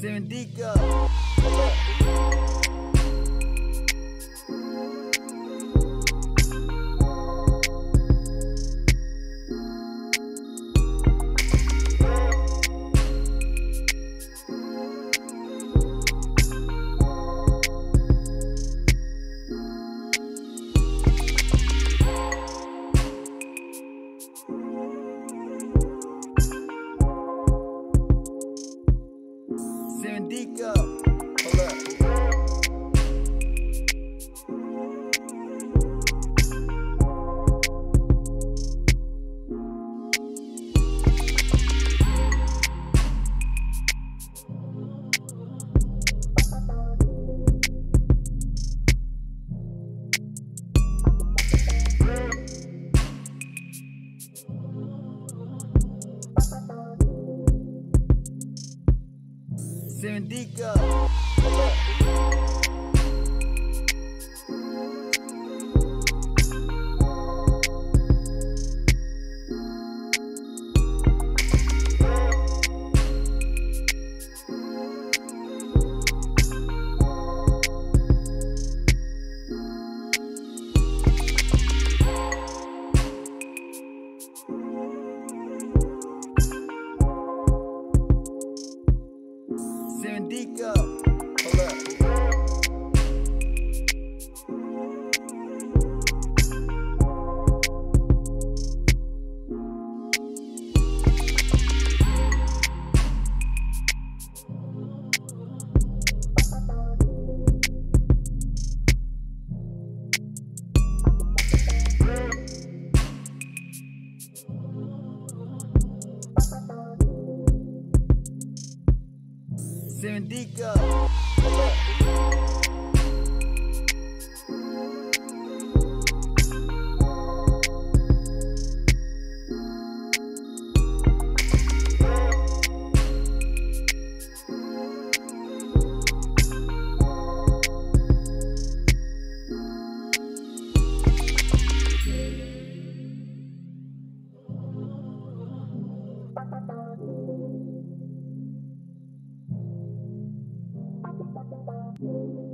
73 Seven Seven Dica. Hold Seven.